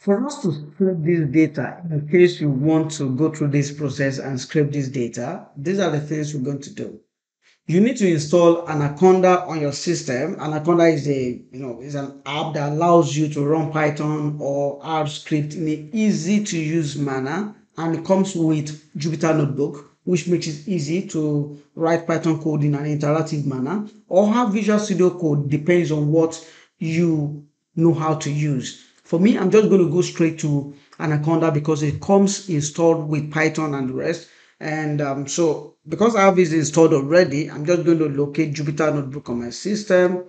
For us to scrape this data, in case you want to go through this process and scrape this data, these are the things we're going to do. You need to install Anaconda on your system. Anaconda is a you know is an app that allows you to run Python or R script in an easy to use manner, and it comes with Jupyter Notebook which makes it easy to write Python code in an interactive manner or have Visual Studio Code depends on what you know how to use. For me, I'm just going to go straight to Anaconda because it comes installed with Python and the rest. And um, so because I have this installed already, I'm just going to locate Jupyter Notebook on my system.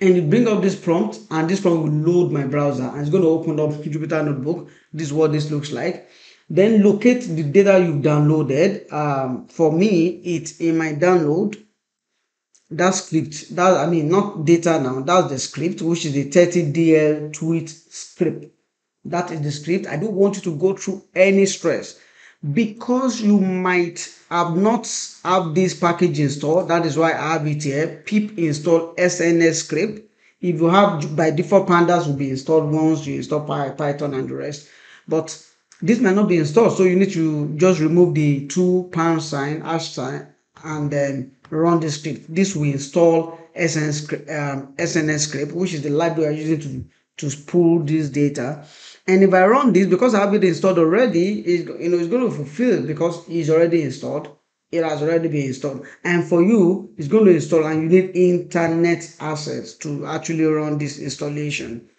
And it bring up this prompt and this prompt will load my browser and it's going to open up Jupyter Notebook. This is what this looks like. Then locate the data you've downloaded. Um, for me, it's in my download. That script, that I mean, not data now, that's the script, which is the 30DL tweet script. That is the script. I don't want you to go through any stress because you might have not have this package installed. That is why I have it here. pip install snscrape. If you have by default pandas will be installed once you install Python and the rest. But this might not be installed, so you need to just remove the two pound sign, hash sign, and then run the script. This will install SNS, um, snscrape, which is the library I'm using to, to pull this data. And if I run this, because I have it installed already, it's, you know, it's going to fulfill because it's already installed. It has already been installed. And for you, it's going to install and you need internet access to actually run this installation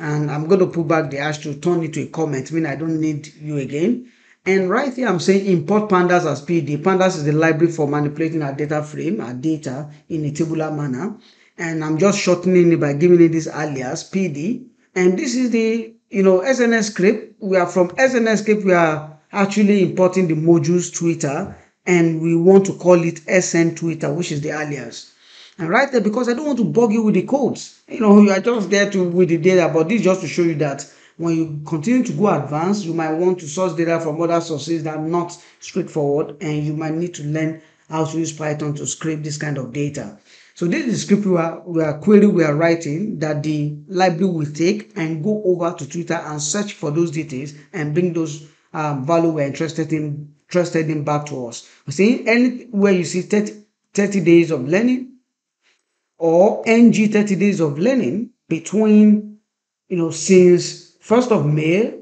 and I'm going to put back the hash to turn it to a comment, mean I don't need you again. And right here, I'm saying import pandas as PD. Pandas is the library for manipulating our data frame, our data in a tabular manner. And I'm just shortening it by giving it this alias PD. And this is the, you know, snscrape. We are from snscrape. We are actually importing the modules Twitter and we want to call it SN Twitter, which is the alias. And right there, because I don't want to bug you with the codes. You know, you are just there to with the data, but this just to show you that when you continue to go advanced, you might want to source data from other sources that are not straightforward, and you might need to learn how to use Python to scrape this kind of data. So this is the script we are, we are query we are writing that the library will take and go over to Twitter and search for those details and bring those um, value we're interested in interested in back to us. See, anywhere you see 30, 30 days of learning, or NG 30 days of learning between, you know, since 1st of May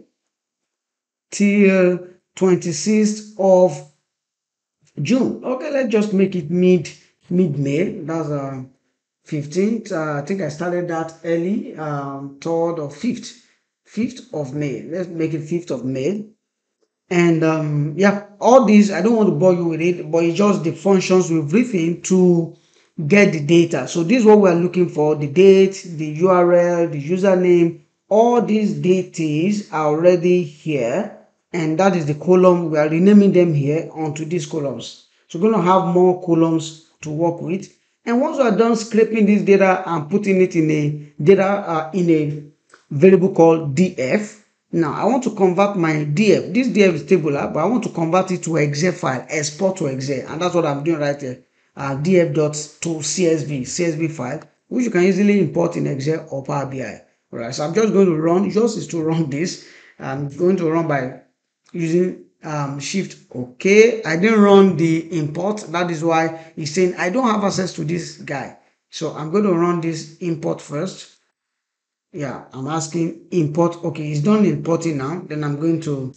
till 26th of June. Okay, let's just make it mid mid May. That's uh 15th. Uh, I think I started that early, um, 3rd or 5th. 5th of May. Let's make it 5th of May. And um, yeah, all these, I don't want to bore you with it, but it's just the functions we've written to get the data. So this is what we are looking for, the date, the URL, the username, all these details are already here. And that is the column, we are renaming them here onto these columns. So we're going to have more columns to work with. And once we are done scraping this data and putting it in a data uh, in a variable called df, now I want to convert my df. This df is tabular, but I want to convert it to exe file, export to exe, and that's what I'm doing right here uh, df.to.csv CSV file, which you can easily import in Excel or Power BI. Right, so I'm just going to run, yours is to run this. I'm going to run by using um, shift okay. I didn't run the import. That is why he's saying I don't have access to this guy. So I'm going to run this import first. Yeah, I'm asking import. Okay, it's done importing now. Then I'm going to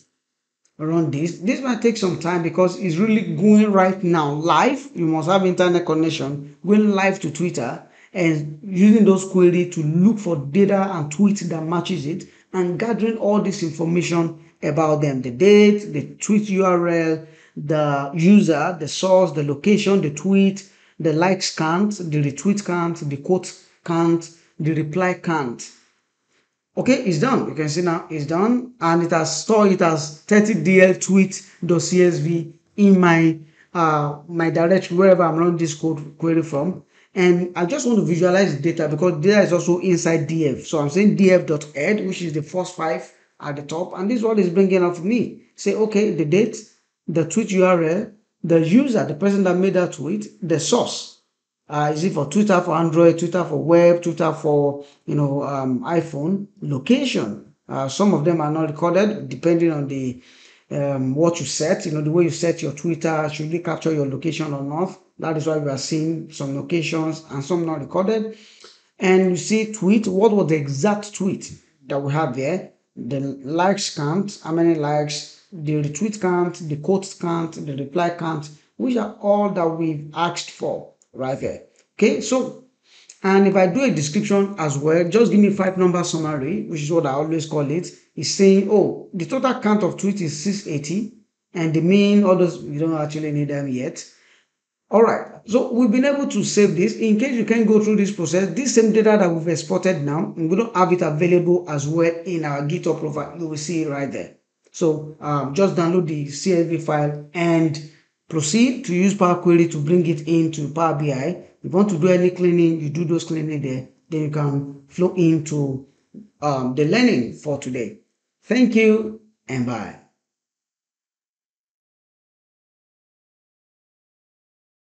run this. This might take some time because it's really going right now live. You must have internet connection going live to Twitter using those queries to look for data and tweets that matches it and gathering all this information about them the date, the tweet URL, the user, the source, the location, the tweet, the likes count, the retweet count, the quote count, the reply count Okay, it's done. You can see now it's done and it has stored it as 30dl tweet.csv in my uh my directory wherever I'm running this code query from. And I just want to visualize data because data is also inside df. So I'm saying df.head, which is the first five at the top. And this is what is bringing up for me. Say, okay, the date, the tweet URL, the user, the person that made that tweet, the source, uh, is it for Twitter for Android, Twitter for web, Twitter for you know um, iPhone, location. Uh, some of them are not recorded depending on the um, what you set, you know, the way you set your Twitter, should it capture your location or not? That is why we are seeing some locations and some not recorded. And you see tweet, what was the exact tweet that we have there? The likes count, how many likes, the retweet count, the quotes count, the reply count, which are all that we've asked for right there. Okay, so and if I do a description as well, just give me five number summary, which is what I always call it. it, is saying, oh, the total count of tweets is 680, and the mean, all those, you don't actually need them yet. All right, so we've been able to save this. In case you can go through this process, this same data that we've exported now, going to have it available as well in our GitHub profile. You will see it right there. So um, just download the CSV file and proceed to use Power Query to bring it into Power BI if you want to do any cleaning, you do those cleaning there. Then you can flow into um, the learning for today. Thank you and bye.